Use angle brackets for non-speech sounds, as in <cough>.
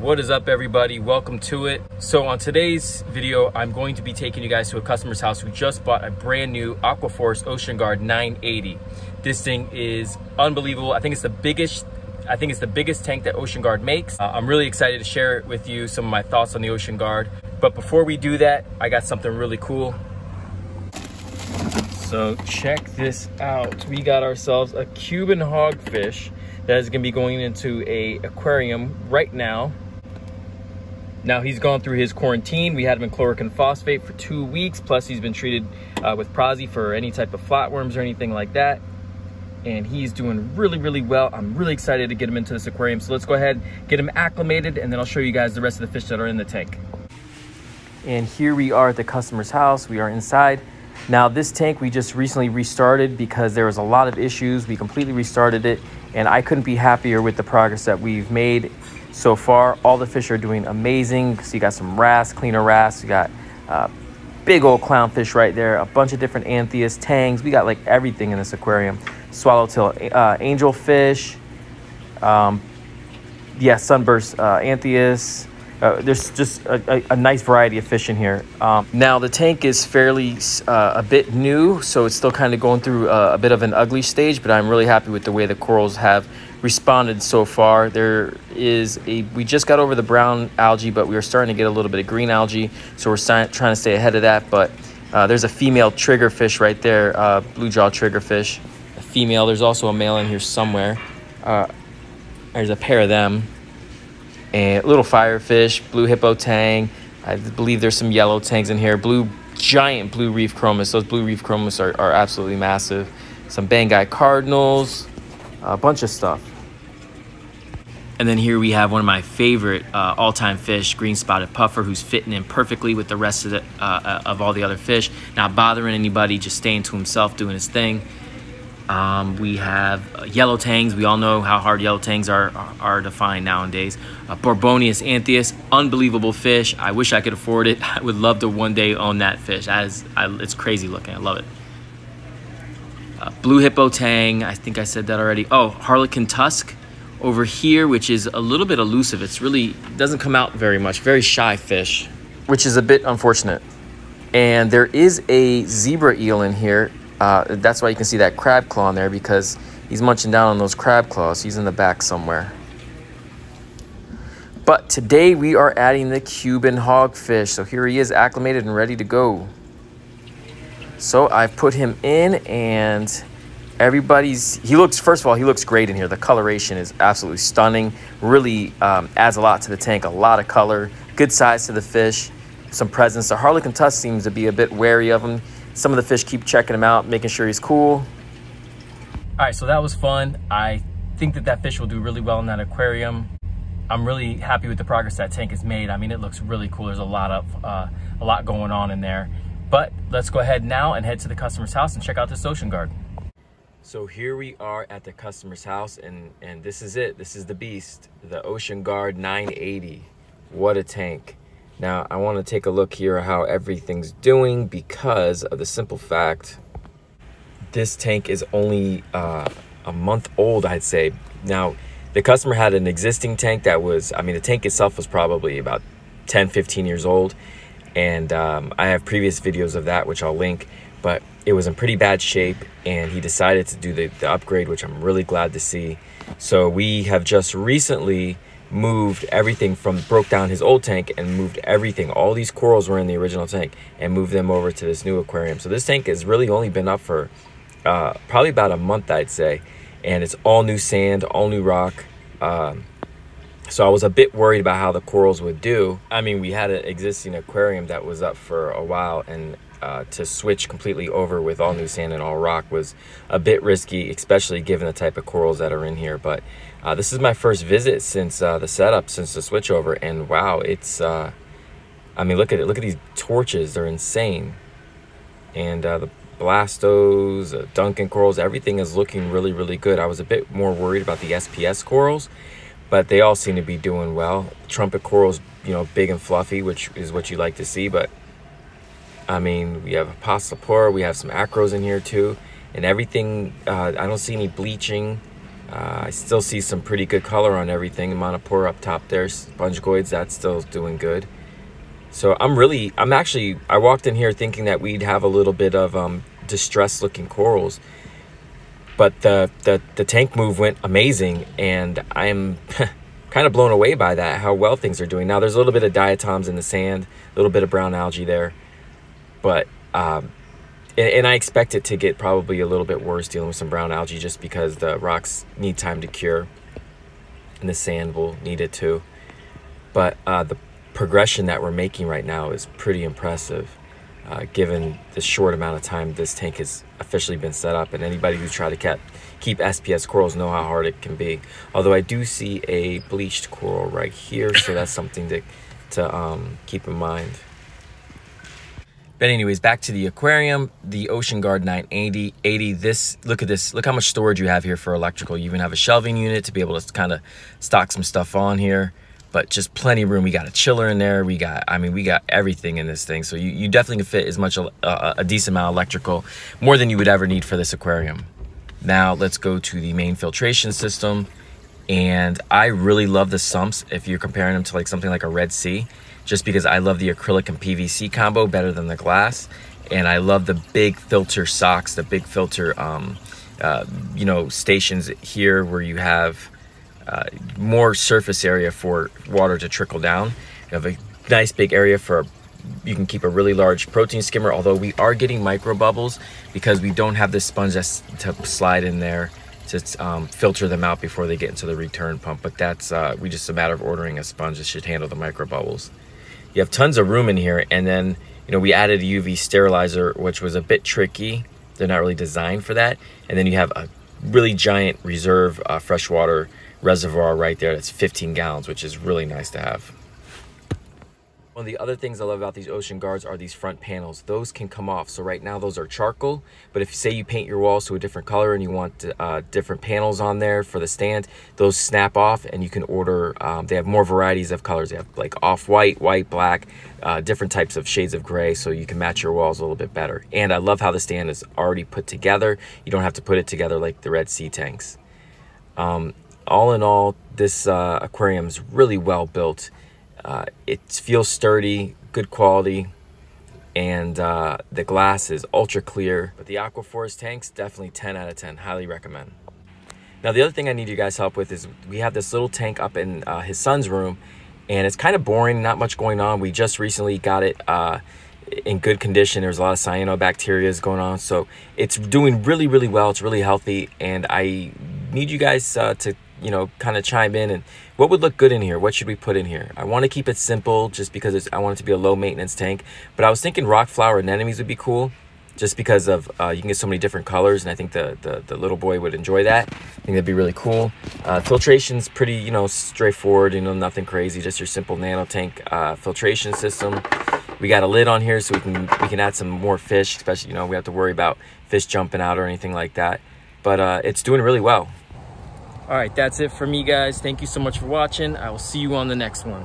What is up everybody? Welcome to it. So on today's video, I'm going to be taking you guys to a customer's house who just bought a brand new Aquaforest Ocean Guard 980. This thing is unbelievable. I think it's the biggest I think it's the biggest tank that Ocean Guard makes. Uh, I'm really excited to share with you some of my thoughts on the Ocean Guard. But before we do that, I got something really cool. So check this out. We got ourselves a Cuban hogfish that is gonna be going into a aquarium right now. Now he's gone through his quarantine. We had him in chloroquine phosphate for two weeks, plus he's been treated uh, with Prazi for any type of flatworms or anything like that. And he's doing really, really well. I'm really excited to get him into this aquarium. So let's go ahead, get him acclimated, and then I'll show you guys the rest of the fish that are in the tank. And here we are at the customer's house. We are inside. Now this tank we just recently restarted because there was a lot of issues. We completely restarted it and I couldn't be happier with the progress that we've made so far. All the fish are doing amazing. So you got some wrasse, cleaner wrasse, you got uh, big old clownfish right there, a bunch of different anthias, tangs. We got like everything in this aquarium. Swallowtail uh, angelfish, um, yeah, sunburst uh, anthias, uh, there's just a, a, a, nice variety of fish in here. Um, now the tank is fairly uh, a bit new, so it's still kind of going through uh, a, bit of an ugly stage, but I'm really happy with the way the corals have responded so far. There is a, we just got over the brown algae, but we are starting to get a little bit of green algae, so we're trying to stay ahead of that, but uh, there's a female triggerfish right there, uh, blue jaw triggerfish, a female. There's also a male in here somewhere. Uh, there's a pair of them and little firefish, blue hippo tang. I believe there's some yellow tangs in here. Blue giant blue reef chromis. Those blue reef chromis are, are absolutely massive. Some Banggai cardinals, a bunch of stuff. And then here we have one of my favorite uh, all-time fish, green spotted puffer, who's fitting in perfectly with the rest of the uh, uh of all the other fish. Not bothering anybody, just staying to himself, doing his thing. Um, we have uh, yellow tangs. We all know how hard yellow tangs are, are, to find nowadays. Uh, Borbonius anthias, unbelievable fish. I wish I could afford it. <laughs> I would love to one day own that fish. As I, it's crazy looking. I love it. Uh, blue hippo tang. I think I said that already. Oh, harlequin tusk over here, which is a little bit elusive. It's really doesn't come out very much. Very shy fish, which is a bit unfortunate. And there is a zebra eel in here uh, that's why you can see that crab claw in there because he's munching down on those crab claws. He's in the back somewhere. But today we are adding the Cuban hogfish. So here he is acclimated and ready to go. So I've put him in and everybody's, he looks, first of all, he looks great in here. The coloration is absolutely stunning. Really um, adds a lot to the tank, a lot of color, good size to the fish, some presence. The Harlequin Tusk seems to be a bit wary of him. Some of the fish keep checking him out, making sure he's cool. All right, so that was fun. I think that that fish will do really well in that aquarium. I'm really happy with the progress that tank has made. I mean, it looks really cool. There's a lot of uh, a lot going on in there. But let's go ahead now and head to the customer's house and check out this Ocean Guard. So here we are at the customer's house and, and this is it. This is the beast, the Ocean Guard 980. What a tank. Now, I want to take a look here how everything's doing because of the simple fact this tank is only uh, a month old, I'd say. Now, the customer had an existing tank that was, I mean, the tank itself was probably about 10, 15 years old. And um, I have previous videos of that, which I'll link. But it was in pretty bad shape, and he decided to do the, the upgrade, which I'm really glad to see. So we have just recently moved everything from broke down his old tank and moved everything all these corals were in the original tank and moved them over to this new aquarium so this tank has really only been up for uh, probably about a month i'd say and it's all new sand all new rock um, so i was a bit worried about how the corals would do i mean we had an existing aquarium that was up for a while and uh, to switch completely over with all new sand and all rock was a bit risky, especially given the type of corals that are in here. But uh, this is my first visit since uh, the setup, since the switchover, and wow, it's, uh, I mean, look at it. Look at these torches. They're insane. And uh, the Blastos, Duncan corals, everything is looking really, really good. I was a bit more worried about the SPS corals, but they all seem to be doing well. Trumpet corals, you know, big and fluffy, which is what you like to see, but I mean, we have Apostropora, we have some acros in here too, and everything, uh, I don't see any bleaching Uh, I still see some pretty good color on everything. Monopore up top there, Spongoids, that's still doing good. So I'm really, I'm actually, I walked in here thinking that we'd have a little bit of um, distressed looking corals. But the, the, the tank move went amazing and I'm <laughs> kind of blown away by that, how well things are doing. Now there's a little bit of diatoms in the sand, a little bit of brown algae there. But um, and, and I expect it to get probably a little bit worse dealing with some brown algae just because the rocks need time to cure and the sand will need it too. But uh, the progression that we're making right now is pretty impressive. Uh, given the short amount of time this tank has officially been set up and anybody who's tried to keep, keep SPS corals know how hard it can be. Although I do see a bleached coral right here, so that's something to, to um, keep in mind. But anyways, back to the aquarium, the Ocean Guard 980, 80. This, look at this, look how much storage you have here for electrical. You even have a shelving unit to be able to kind of stock some stuff on here, but just plenty of room. We got a chiller in there. We got, I mean, we got everything in this thing. So you, you definitely can fit as much, uh, a decent amount of electrical, more than you would ever need for this aquarium. Now let's go to the main filtration system. And I really love the sumps if you're comparing them to like something like a Red Sea just because I love the acrylic and PVC combo better than the glass. And I love the big filter socks, the big filter, um, uh, you know, stations here where you have uh, more surface area for water to trickle down. You have a nice big area for you can keep a really large protein skimmer although we are getting micro bubbles because we don't have this sponge that's to slide in there to um, filter them out before they get into the return pump but that's uh, we just a matter of ordering a sponge that should handle the micro bubbles you have tons of room in here. And then, you know, we added a UV sterilizer, which was a bit tricky. They're not really designed for that. And then you have a really giant reserve uh, freshwater reservoir right there that's 15 gallons, which is really nice to have. One of the other things I love about these ocean guards are these front panels. Those can come off. So right now those are charcoal, but if you say you paint your walls to a different color and you want uh, different panels on there for the stand, those snap off and you can order, um, they have more varieties of colors. They have like off-white, white, black, uh, different types of shades of gray so you can match your walls a little bit better. And I love how the stand is already put together. You don't have to put it together like the Red Sea tanks. Um, all in all, this uh, aquarium is really well built. Uh, it feels sturdy, good quality, and uh, the glass is ultra clear. But the Aquaforest tanks, definitely 10 out of 10. Highly recommend. Now, the other thing I need you guys help with is we have this little tank up in uh, his son's room, and it's kind of boring, not much going on. We just recently got it uh, in good condition. There's a lot of cyanobacteria going on, so it's doing really, really well. It's really healthy, and I need you guys uh, to you know, kind of chime in and what would look good in here? What should we put in here? I want to keep it simple just because I want it to be a low maintenance tank. But I was thinking rock flower anemones would be cool just because of uh, you can get so many different colors and I think the, the, the, little boy would enjoy that. I think that'd be really cool. Uh, filtration's pretty, you know, straightforward, you know, nothing crazy, just your simple nano tank uh, filtration system. We got a lid on here so we can we can add some more fish, especially, you know, we have to worry about fish jumping out or anything like that. But uh, it's doing really well. All right, that's it for me, guys. Thank you so much for watching. I will see you on the next one.